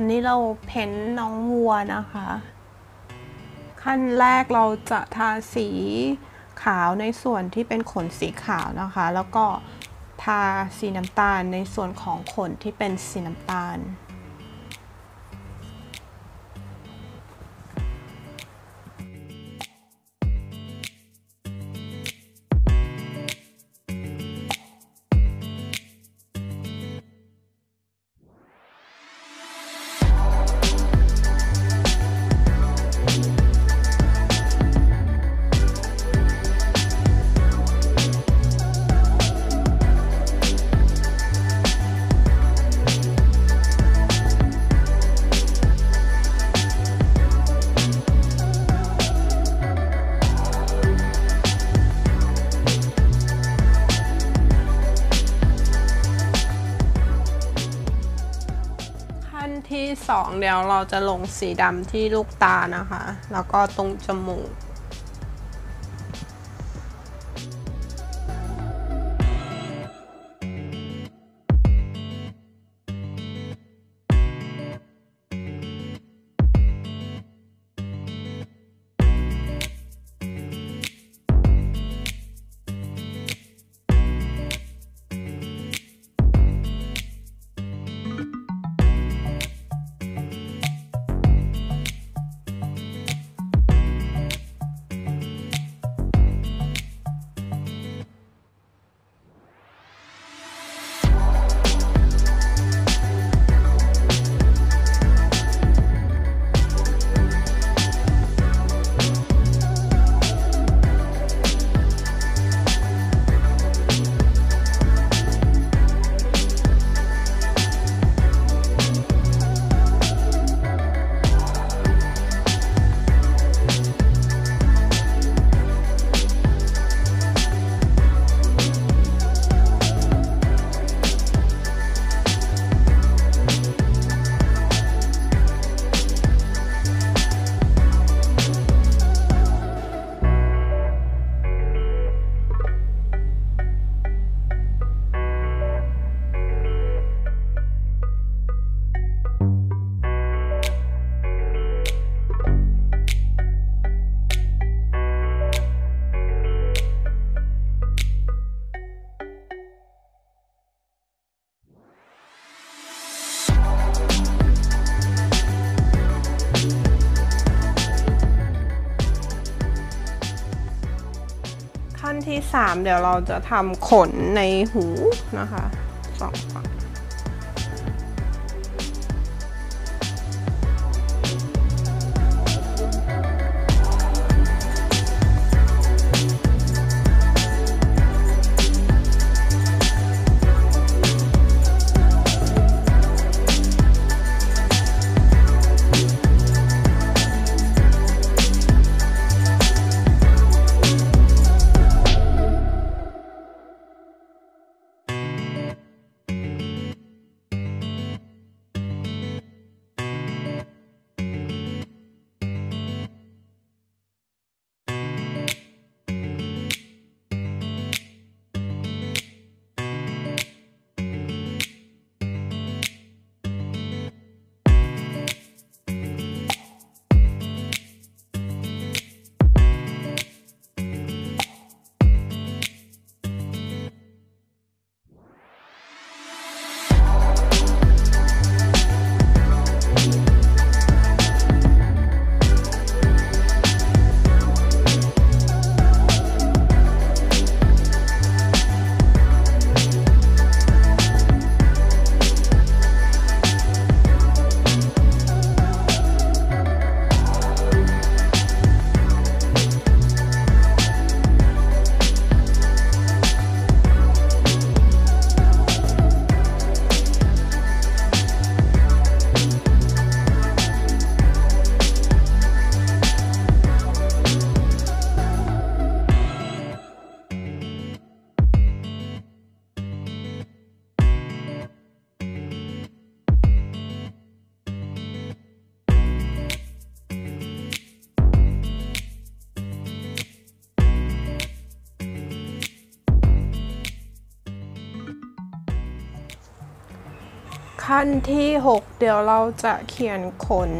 วันนี้เราเพ้นน้องวัวนะคะ ขั้นแรกเราจะทาสีขาวในส่วนที่เป็นขนสีขาวนะคะ แล้วก็ทาสีน้ำตาลในส่วนของขนที่เป็นสีน้ำตาล 2 เดี๋ยวเราจะลงสีดำที่ลูกตานะคะ แล้วก็ตรงจมูก ขั้นที่ 3 เดี๋ยวเราจะทำขนในหูนะคะสองฝั่ง ขั้นที่ 6 เดี๋ยวเราจะเขียนขน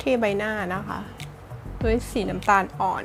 ที่ใบหน้านะคะ ด้วยสีน้ำตาลอ่อน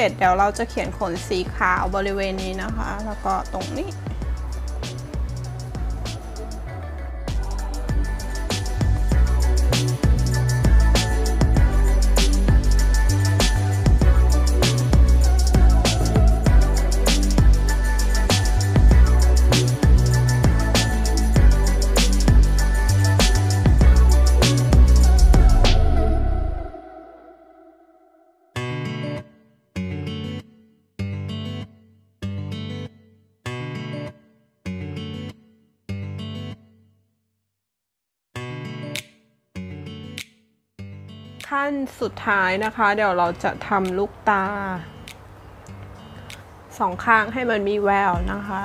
เสร็จเดี๋ยวเราจะเขียนขนสีขาวบริเวณนี้นะคะ แล้วก็ตรงนี้ ขั้นสุดท้ายนะคะ เดี๋ยวเราจะทำลูกตาสองข้างให้มันมีแววนะคะ